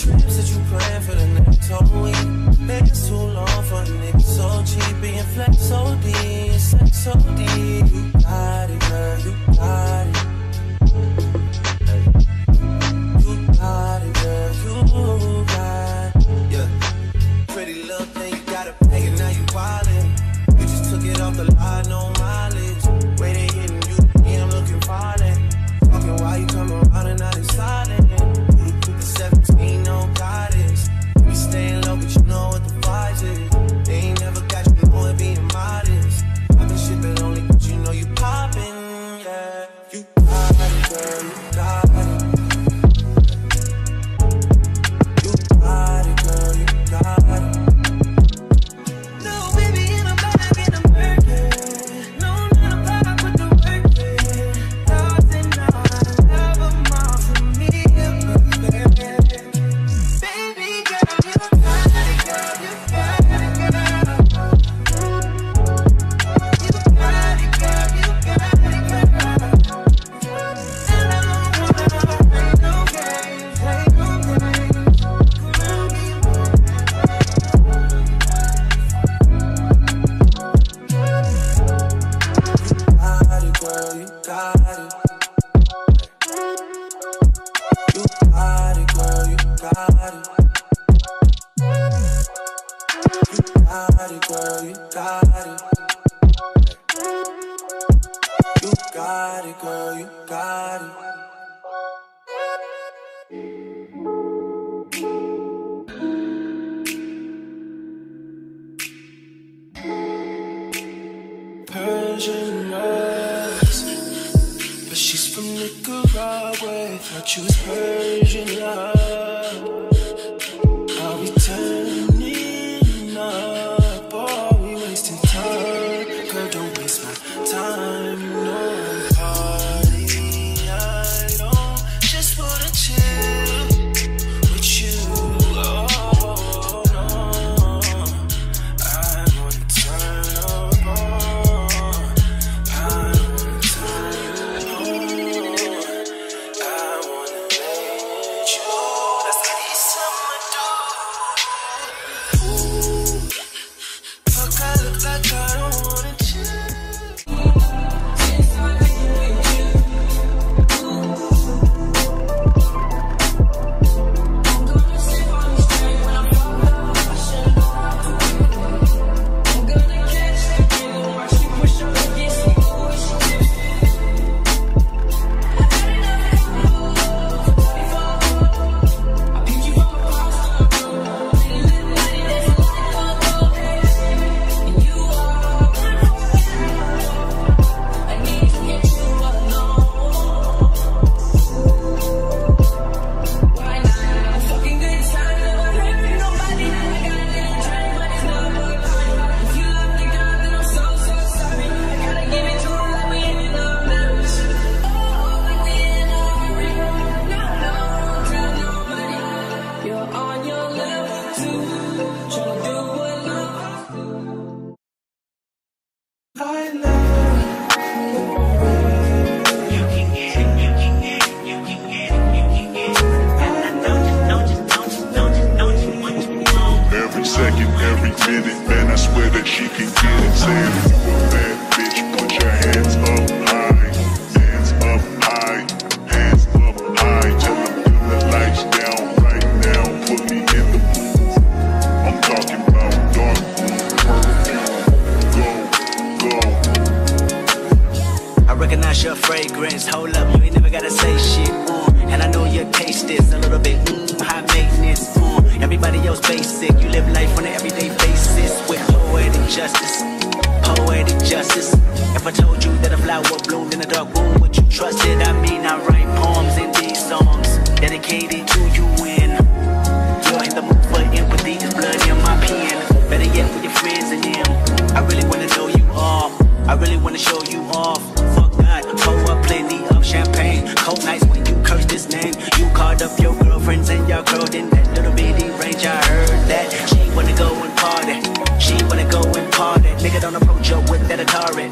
trips that you plan for the next whole week. Been too long for a nigga so cheap, being flex deep, sex OD. You got it, girl, you got it. You got it, girl, you got it. Yeah, pretty little thing, you gotta pay it, now you wildin'. You just took it off the line, got it, girl, you got it. Persian eyes, but she's from Nicaragua. Thought she was Persian love. I'll be.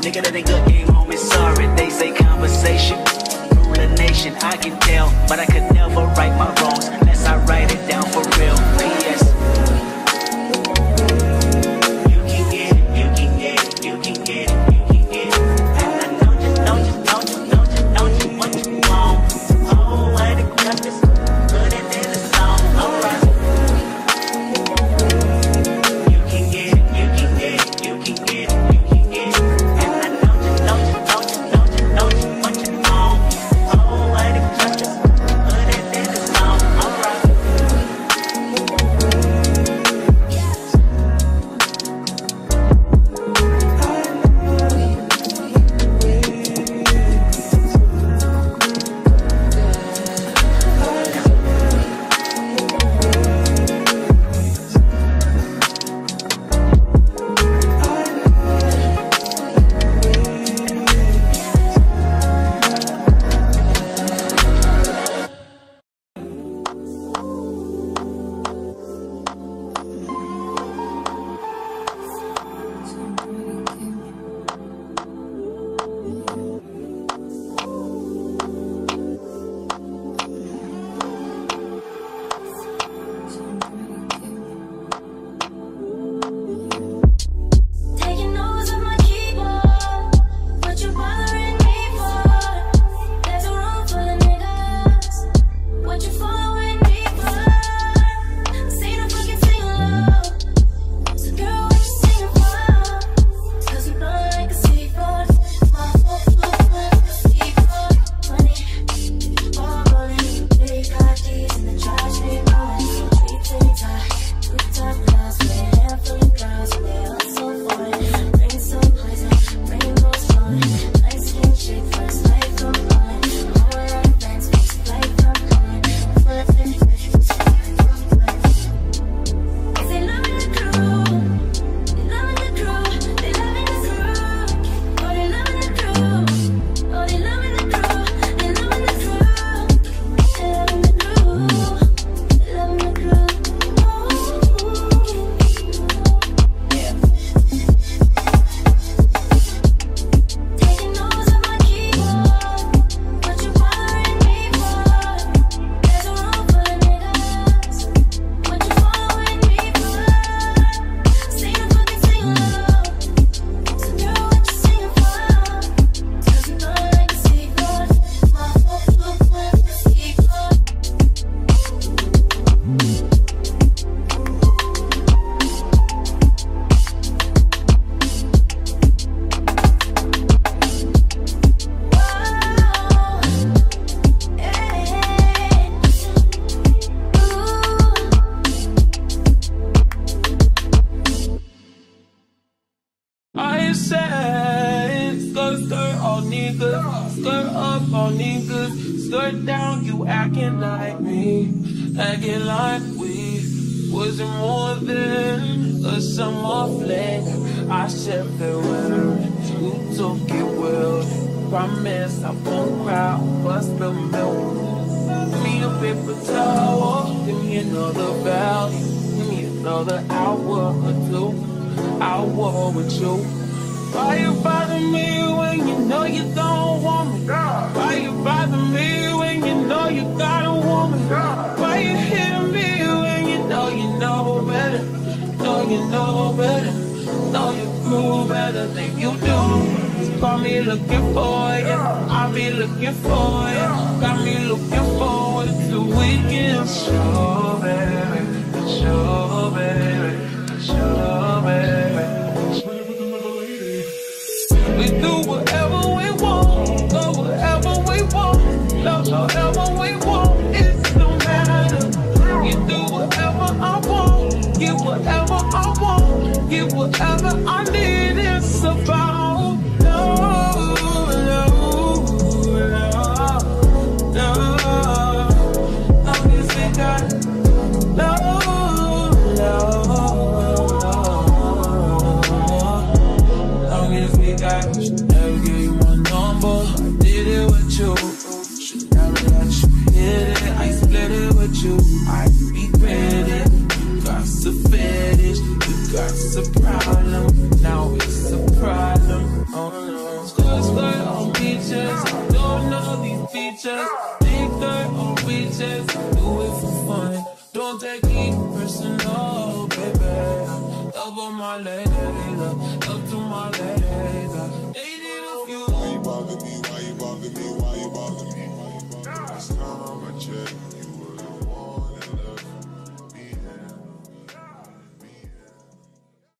nigga, that ain't good. you niggas. Skirt up on niggas. Skirt down, you acting like me. Acting like we wasn't more than a summer fling. I said farewell. You took it well. Promise I won't cry, bust the milk. Me a paper towel, give me another value, give me another hour or two. I'll war with you. Why you bother me when you know you don't want me? Why you bother me when you know you got a woman? Why you hit me when you know you know better? Know you know better, know you prove better than you do. Call me looking for you, I'll be looking for you. Got me looking forward to weekend. Sure, baby, want, Love on my legs, love to my lady. A few. Why you bother me? Why you bother me? Why you bother me? Why you bother me? Time I checked.